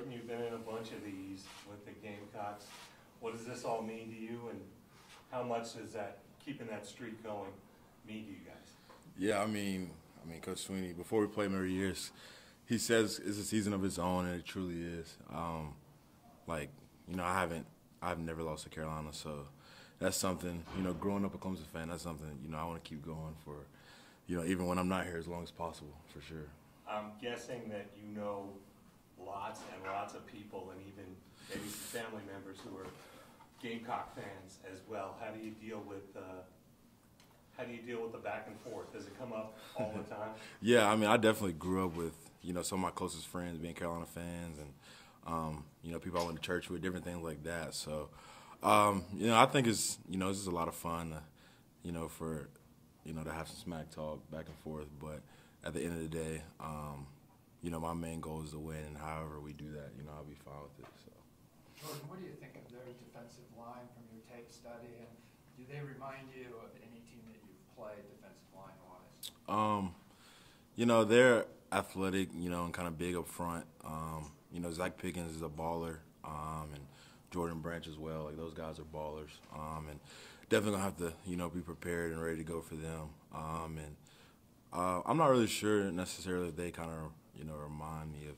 Jordan, you've been in a bunch of these with the Gamecocks. What does this all mean to you, and how much does that keeping that streak going mean to you guys? Yeah, I mean, I mean, Coach Swinney. Before we play him every year, he says it's a season of his own, and it truly is. Um, like, you know, I haven't, I've never lost to Carolina, so that's something. You know, growing up a Clemson fan, that's something. You know, I want to keep going for. You know, even when I'm not here, as long as possible, for sure. I'm guessing that you know lots and lots of people, and even maybe some family members who are Gamecock fans as well. How do you deal with? Uh, how do you deal with the back and forth? Does it come up all the time? yeah, I mean, I definitely grew up with you know some of my closest friends being Carolina fans, and um, you know people I went to church with, different things like that. So, um, you know, I think it's you know is a lot of fun, uh, you know, for you know to have some smack talk back and forth. But at the end of the day, um, you know, my main goal is to win, and however we do that, you know, I'll be fine with it. So. Jordan, what do you think of their defensive line from your tape study, and do they remind you of any team that you've played defensive line wise? Um, you know, they're athletic, you know, and kind of big up front. Um, you know, Zacch Pickens is a baller, um, and Jordan Branch as well. Like those guys are ballers, um, and definitely gonna have to, you know, be prepared and ready to go for them. Um, and uh, I'm not really sure necessarily if they kind of, you know, remind me of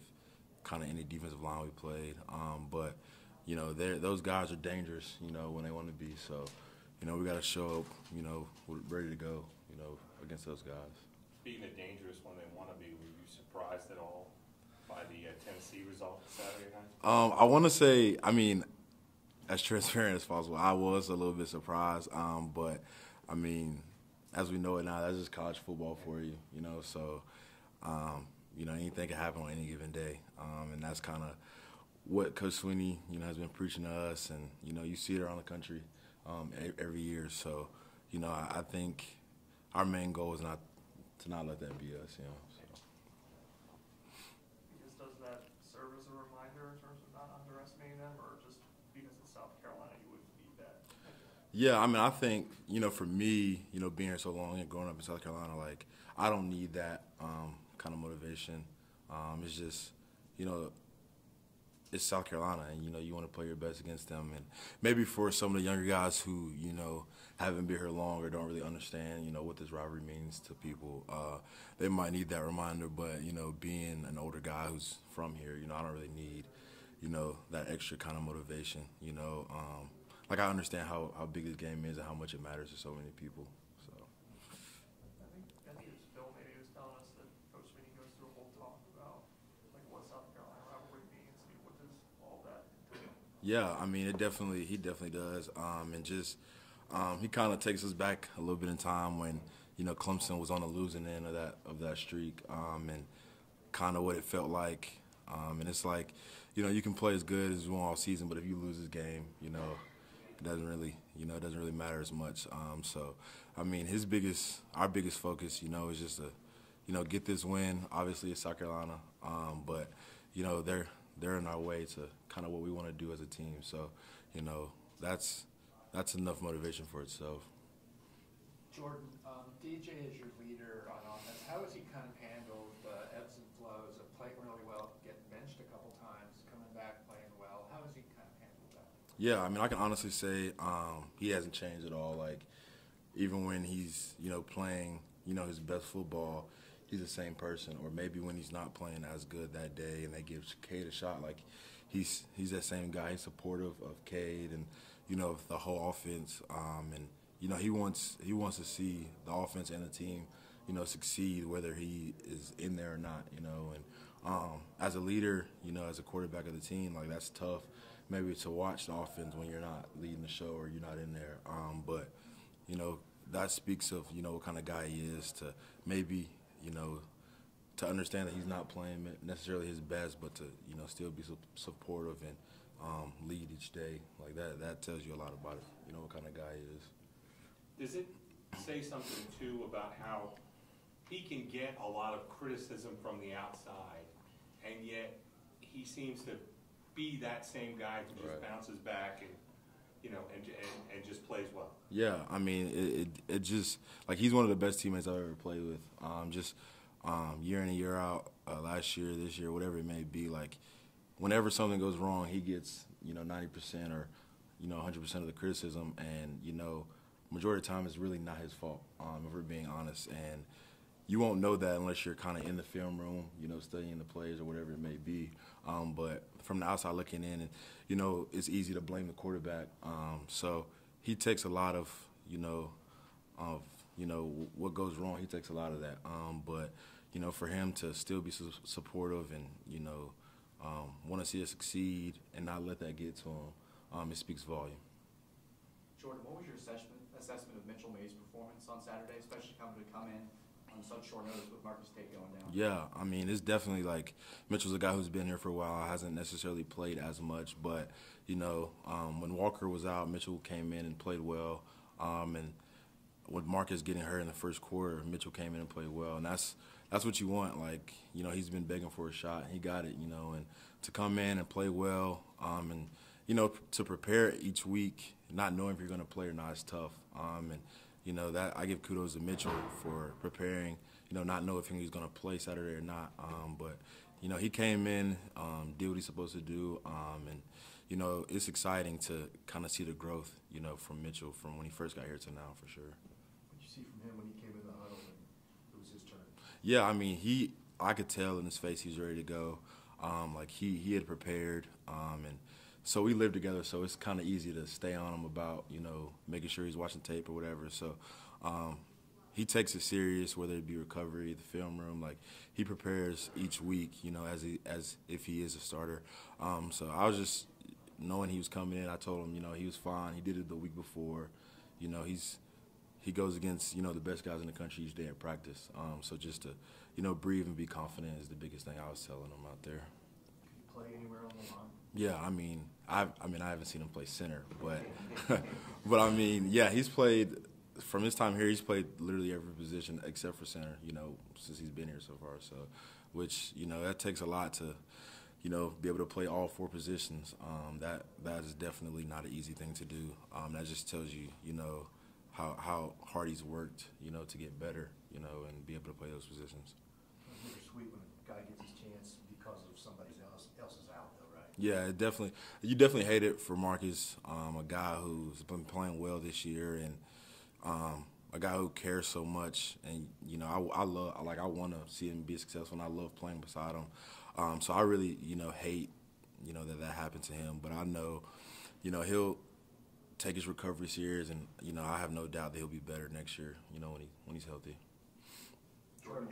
kind of any defensive line we played, um, but you know, those guys are dangerous, you know, when they want to be. So, you know, we got to show up, you know, ready to go, you know, against those guys. Being of dangerous when they want to be, were you surprised at all by the uh, Tennessee result Saturday night? Um, I want to say, I mean, as transparent as possible, I was a little bit surprised, um, but I mean, as we know it now, that's just college football for you, you know. So, um, you know, anything can happen on any given day, um, and that's kind of what Coach Swinney, you know, has been preaching to us, and you know, you see it around the country um, every year. So, you know, I, I, think our main goal is not to not let that be us. You know. So. Because does that serve as a reminder in terms of not underestimating them, or just because it's South Carolina, you wouldn't be that? Yeah, I mean, I think you know, for me, you know, being here so long and growing up in South Carolina, like I don't need that um, kind of motivation. Um, it's just, you know, it's South Carolina, and you know you want to play your best against them. And maybe for some of the younger guys who you know haven't been here long or don't really understand, you know what this rivalry means to people, uh, they might need that reminder. But you know, being an older guy who's from here, you know, I don't really need you know that extra kind of motivation. You know, um, like I understand how how big this game is and how much it matters to so many people. Yeah, I mean, it definitely he definitely does, um, and just um, he kind of takes us back a little bit in time when you know Clemson was on the losing end of that of that streak, um, and kind of what it felt like. Um, and it's like, you know, you can play as good as you want all season, but if you lose this game, you know, it doesn't really, you know, it doesn't really matter as much. Um, so, I mean, his biggest, our biggest focus, you know, is just to, you know, get this win. Obviously, it's South Carolina, um, but you know, they're they're in our way to kind of what we want to do as a team. So, you know, that's that's enough motivation for itself. Jordan, um, DJ is your leader on offense. How has he kind of handled the ebbs and flows of playing really well, getting benched a couple times, coming back playing well? How has he kind of handled that? Yeah, I mean, I can honestly say um, he hasn't changed at all. Like, even when he's you know playing, you know his best football he's the same person. Or maybe when he's not playing as good that day and they give Cade a shot, like he's he's that same guy. He's supportive of Cade and you know the whole offense. Um, and you know he wants he wants to see the offense and the team you know succeed whether he is in there or not. You know and um, as a leader, you know as a quarterback of the team, like that's tough. Maybe to watch the offense when you're not leading the show or you're not in there. Um, but you know that speaks of you know what kind of guy he is to maybe you know, to understand that he's not playing necessarily his best, but to you know still be supportive and um, lead each day like that. That tells you a lot about it. You know what kind of guy he is. Does it say something too about how he can get a lot of criticism from the outside, and yet he seems to be that same guy who just right. bounces back and you know, and, and, and just plays well. Yeah, I mean, it, it, it just like he's one of the best teammates I've ever played with. Um, just um, year in and year out, uh, last year, this year, whatever it may be, like whenever something goes wrong, he gets you know 90% or you know 100% of the criticism, and you know majority of the time it's really not his fault. Um, if we're being honest, and you won't know that unless you're kind of in the film room, you know, studying the plays or whatever it may be. Um, but from the outside looking in, and you know, it's easy to blame the quarterback. Um, so he takes a lot of you know of you know what goes wrong. He takes a lot of that. Um, but you know, for him to still be su- supportive and you know um, want to see us succeed and not let that get to him, um, it speaks volume. Jordan, what was your assessment, assessment of Mitchell Mayes' performance on Saturday, especially coming to come in on such short notice with Marcus Tate going down? Yeah, I mean, it's definitely like Mitchell's a guy who's been here for a while, hasn't necessarily played as much, but you know, um, when Walker was out, Mitchell came in and played well, um, and with Marcus getting hurt in the first quarter, Mitchell came in and played well, and that's that's what you want. Like, you know, he's been begging for a shot, he got it, you know, and to come in and play well, um, and you know, to prepare each week, not knowing if you're going to play or not is tough, um, and you know that I give kudos to Mitchell for preparing. You know, not know if he's going to play Saturday or not, um, but you know, he came in, um, did what he's supposed to do, um, and you know, it's exciting to kind of see the growth, you know, from Mitchell from when he first got here to now, for sure. What did you see from him when he came in the huddle it was his turn? Yeah, I mean, he, I could tell in his face he was ready to go. Um, like he, he had prepared, um, and so we live together. So it's kind of easy to stay on him about, you know, making sure he's watching tape or whatever. So um, he takes it serious, whether it be recovery, the film room. Like he prepares each week, you know, as he, as if he is a starter. Um, so I was just knowing he was coming in. I told him, you know, he was fine. He did it the week before. You know, he's he goes against you know the best guys in the country each day at practice. Um, so just to you know breathe and be confident is the biggest thing I was telling him out there. Play anywhere on the line? Yeah, I mean, I I mean I haven't seen him play center, but but I mean, yeah, he's played from his time here. He's played literally every position except for center. You know, since he's been here so far. So, which you know that takes a lot to you know, be able to play all four positions. Um, that that is definitely not an easy thing to do. Um, that just tells you, you know, how how hard he's worked, you know, to get better, you know, and be able to play those positions. Bittersweet when a guy gets his chance because of somebody else, else is out though, right? Yeah, definitely. You definitely hate it for Marcus, um, a guy who's been playing well this year, and um, a guy who cares so much. And you know, I, I love, like, I want to see him be successful, and I love playing beside him. Um, so I really, you know, hate, you know, that that happened to him. But I know, you know, he'll take his recovery serious, and you know, I have no doubt that he'll be better next year. You know, when he when he's healthy. Jordan,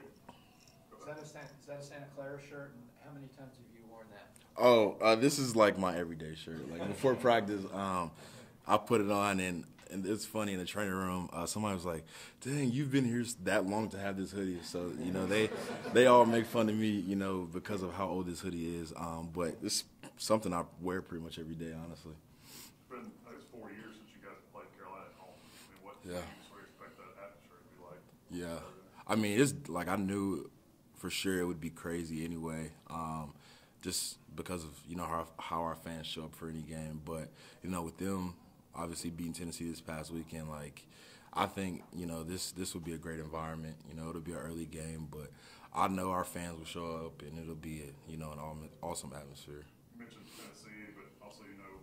is that a Santa, is that a Santa Clara shirt, and how many times have you worn that? Oh, uh, this is like my everyday shirt. Like before practice, um, I put it on, and, and it's funny in the training room. Uh, somebody was like, "Dang, you've been here that long to have this hoodie." So you know, they they all make fun of me, you know, because of how old this hoodie is. Um, but it's something I wear pretty much every day, honestly. It's been, I guess, four years since you guys played Carolina at home. I mean, what do Yeah. you sort of expect that atmosphere to be like? Yeah, I mean, it's like I knew for sure it would be crazy anyway, um, just because of you know how how our fans show up for any game. But you know, with them obviously beating Tennessee this past weekend, like I think you know this this will be a great environment. You know, it'll be an early game, but I know our fans will show up and it'll be a, you know an awesome atmosphere. You mentioned Tennessee, but also, you know,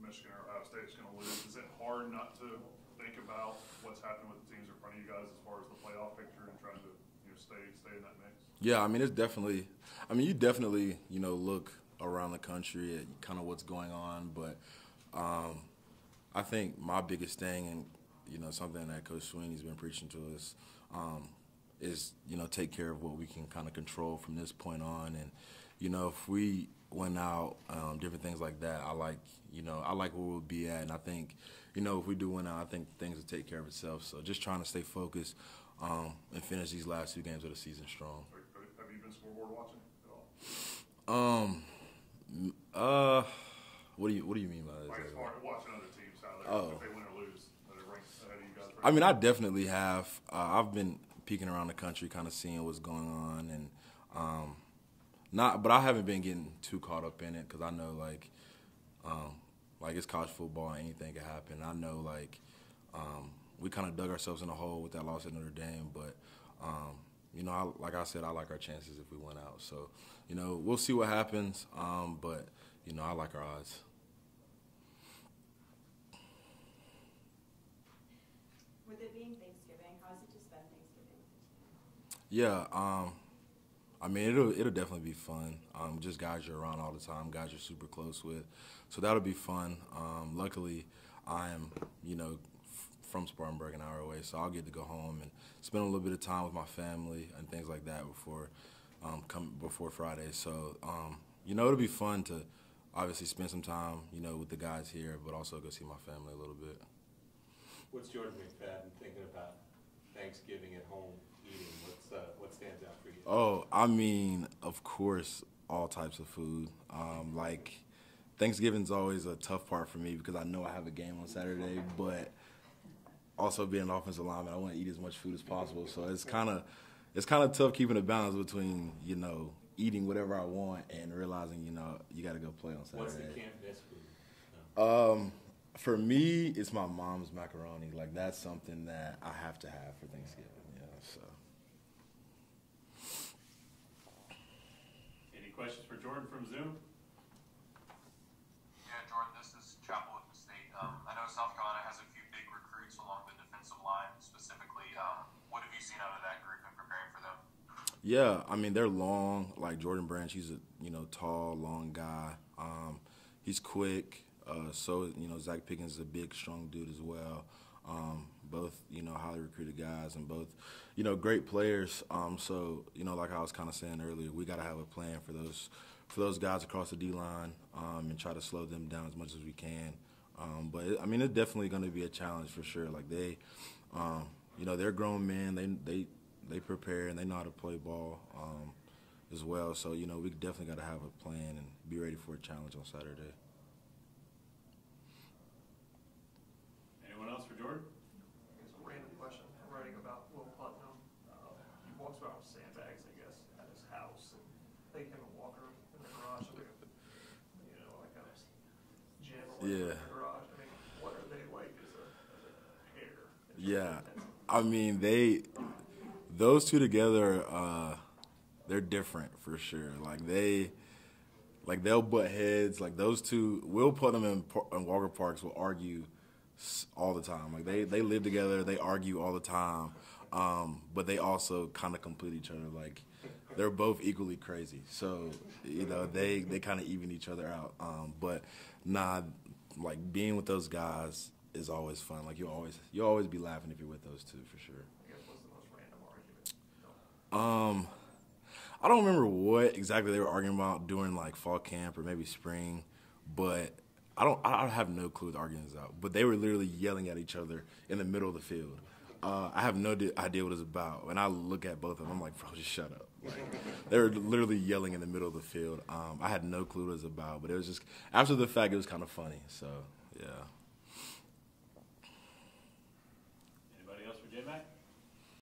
Michigan or Ohio State's going to lose. Is it hard not to think about what's happening with the teams in front of you guys as far as the playoff picture and trying to, you know, stay stay in that mix? Yeah, I mean it's definitely. I mean you definitely you know look around the country at kind of what's going on, but um, I think my biggest thing and you know something that Coach Swinney's been preaching to us um, is you know take care of what we can kind of control from this point on, and you know if we went out, um, different things like that. I like you know I like where we'll be at, and I think you know if we do win out, I think things will take care of itself. So just trying to stay focused um, and finish these last two games of the season strong. Or, or have you been scoreboard watching at all? Um. Uh. What do you What do you mean by that? Like, as exactly? far as watching other teams, how Oh. if they win or lose, ranked? I mean, I definitely have. Uh, I've been peeking around the country, kind of seeing what's going on, and um, not. But I haven't been getting too caught up in it because I know, like, um, like it's college football, anything can happen. I know, like, um, we kind of dug ourselves in a hole with that loss at Notre Dame, but um, you know, I, like I said, I like our chances if we went out. So, you know, we'll see what happens. Um, but you know, I like our odds. With it being Thanksgiving, how is it to spend Thanksgiving with your team? Yeah, um, I mean it'll it'll definitely be fun. Um, just guys you're around all the time, guys you're super close with, so that'll be fun. Um, luckily, I am you know from Spartanburg, an hour away, so I'll get to go home and spend a little bit of time with my family and things like that before um, come before Friday. So um, you know it'll be fun to obviously spend some time you know with the guys here, but also go see my family a little bit. What's Jordan McFadden thinking about Thanksgiving at home eating? What's, uh, what stands out for you? Oh, I mean, of course, all types of food. Um, like Thanksgiving's always a tough part for me because I know I have a game on Saturday, but also being an offensive lineman, I want to eat as much food as possible. So it's kind of it's kind of tough keeping a balance between you know eating whatever I want and realizing you know you got to go play on Saturday. What's the can't miss food? No. Um, for me, it's my mom's macaroni. Like that's something that I have to have for Thanksgiving. Yeah, so. Any questions for Jordan from Zoom? Yeah, Jordan, this is Chapel with the state. Um, I know South Carolina has a few big recruits along the defensive line specifically. Um, what have you seen out of that group in preparing for them? Yeah, I mean they're long. Like Jordan Branch, he's a you know tall, long guy. Um, he's quick. Uh, so you know Zacch Pickens is a big, strong dude as well. Um, both you know highly recruited guys and both you know great players. Um, so you know like I was kind of saying earlier, we got to have a plan for those for those guys across the D line um, and try to slow them down as much as we can. Um, but it, I mean, it's definitely going to be a challenge for sure. Like they, um, you know, they're grown men. They they they prepare and they know how to play ball um, as well. So you know, we definitely got to have a plan and be ready for a challenge on Saturday. Anyone else for Jordan? It's a random question. I'm writing about Will Putnam. Uh, he walks around with sandbags, I guess, at his house. And I think him and Walker in the garage, like, you know, like a gym or Yeah. in the garage. I mean, what are they like as a, as a pair? in terms of Yeah. I mean they, those two together, uh, they're different for sure. Like they, like they'll butt heads. Like those two, Will and, Par- and Walker Parks will argue all the time. Like they they live together, they argue all the time, um, but they also kind of complete each other. Like they're both equally crazy. So you know they they kind of even each other out. Um, but nah, like being with those guys is always fun. Like you always you always be laughing if you're with those two for sure. I guess what's the most random argument? Um, I don't remember what exactly they were arguing about during like fall camp or maybe spring, but I don't. I have no clue the argument is about. But they were literally yelling at each other in the middle of the field. Uh, I have no idea what it's about. And I look at both of them, I'm like, bro, just shut up. Like, they were literally yelling in the middle of the field. Um, I had no clue what it was about, but it was just after the fact, it was kind of funny. So yeah.